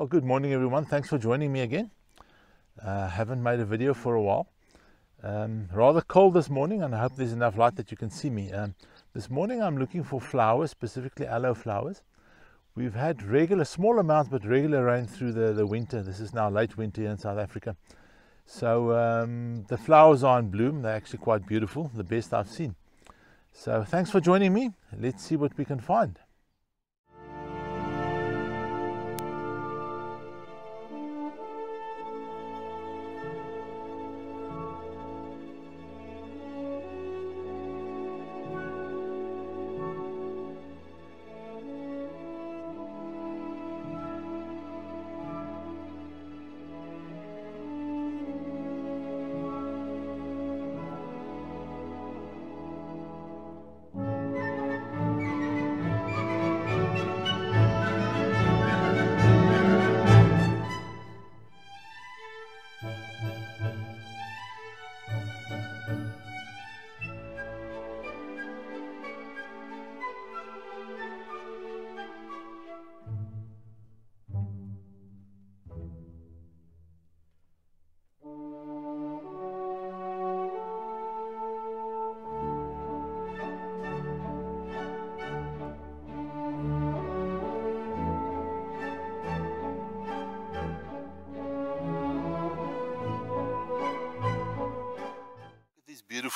Well, good morning everyone. Thanks for joining me again. Uh, haven't made a video for a while. Um, rather cold this morning and I hope there's enough light that you can see me. Um, this morning I'm looking for flowers, specifically aloe flowers. We've had regular, small amounts, but regular rain through the, the winter. This is now late winter in South Africa. So um, the flowers are in bloom. They're actually quite beautiful, the best I've seen. So thanks for joining me. Let's see what we can find.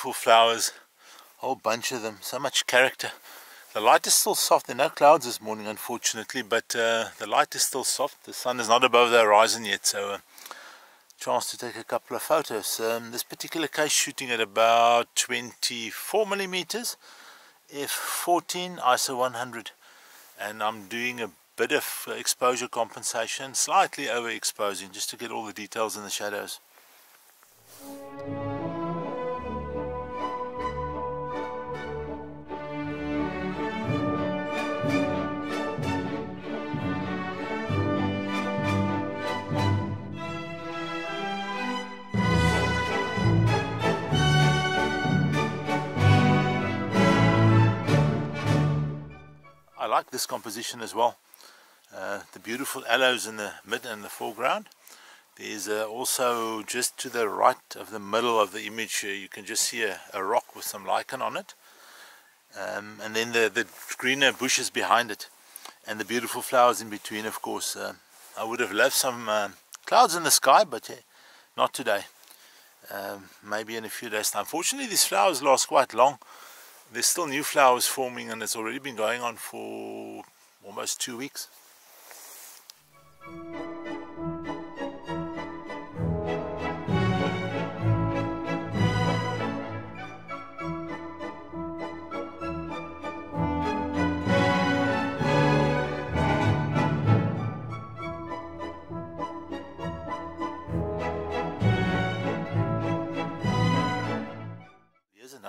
Beautiful flowers, a whole bunch of them, so much character. The light is still soft, there are no clouds this morning unfortunately, but uh, the light is still soft. The sun is not above the horizon yet, so uh, chance to take a couple of photos. Um, this particular case shooting at about 24 millimeters, f14 ISO 100, and I'm doing a bit of exposure compensation, slightly overexposing, just to get all the details in the shadows. This composition as well. Uh, the beautiful aloes in the mid and the foreground. There's uh, also just to the right of the middle of the image uh, you can just see a, a, rock with some lichen on it. Um, and then the, the greener bushes behind it and the beautiful flowers in between of course. Uh, I would have loved some um, clouds in the sky but uh, not today. Um, maybe in a few days time. Fortunately these flowers last quite long there's still new flowers forming and it's already been going on for almost two weeks.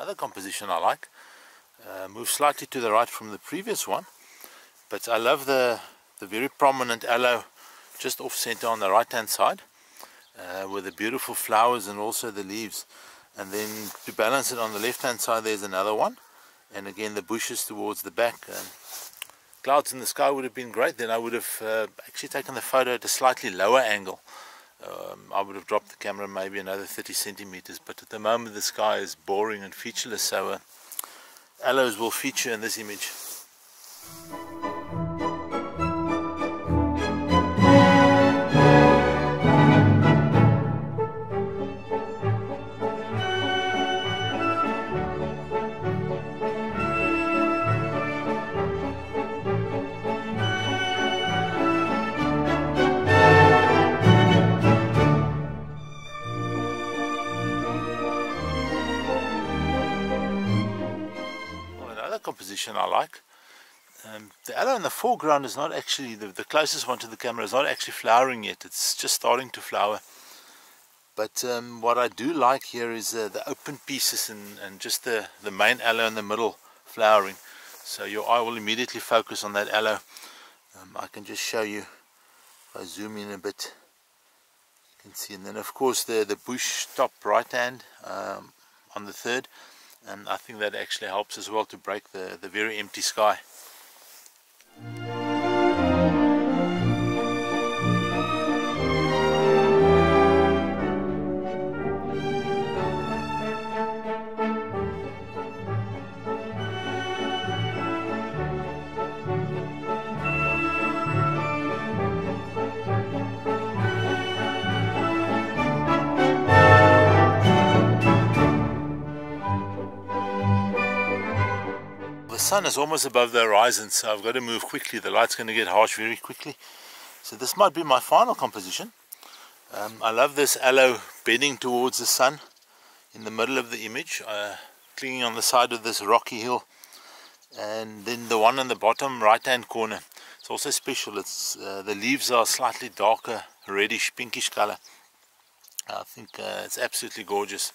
Another composition I like uh, move slightly to the right from the previous one but I love the the very prominent aloe just off center on the right hand side uh, with the beautiful flowers and also the leaves. And then to balance it on the left hand side there's another one. And again the bushes towards the back. And clouds in the sky would have been great. Then I would have uh, actually taken the photo at a slightly lower angle um, I would have dropped the camera maybe another 30 centimeters but at the moment the sky is boring and featureless so uh, aloes will feature in this image. Composition I like. Um, the aloe in the foreground is not actually, the, the closest one to the camera is not actually flowering yet, it's just starting to flower. But um, what I do like here is uh, the open pieces and, and just the, the main aloe in the middle flowering. So your eye will immediately focus on that aloe. Um, I can just show you, if I zoom in a bit, you can see. And then of course the, the bush top right hand um, on the third and I think that actually helps as well to break the, the very empty sky. Sun is almost above the horizon, so I've got to move quickly. The light's going to get harsh very quickly. So this might be my final composition. Um, I love this aloe bending towards the sun in the middle of the image, uh, clinging on the side of this rocky hill. And then the one in the bottom right hand corner, it's also special. It's uh, The leaves are slightly darker, reddish, pinkish color. I think uh, it's absolutely gorgeous.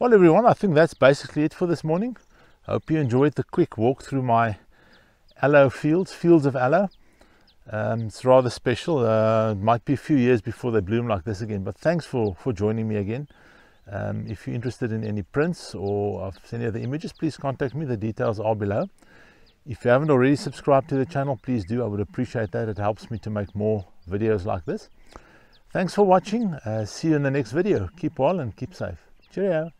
Well everyone, I think that's basically it for this morning. I hope you enjoyed the quick walk through my aloe fields, fields of aloe. Um, it's rather special. Uh, it might be a few years before they bloom like this again, but thanks for, for joining me again. Um, if you're interested in any prints or of any other images, please contact me. The details are below. If you haven't already subscribed to the channel, please do. I would appreciate that. It helps me to make more videos like this. Thanks for watching. Uh, see you in the next video. Keep well and keep safe. Cheerio.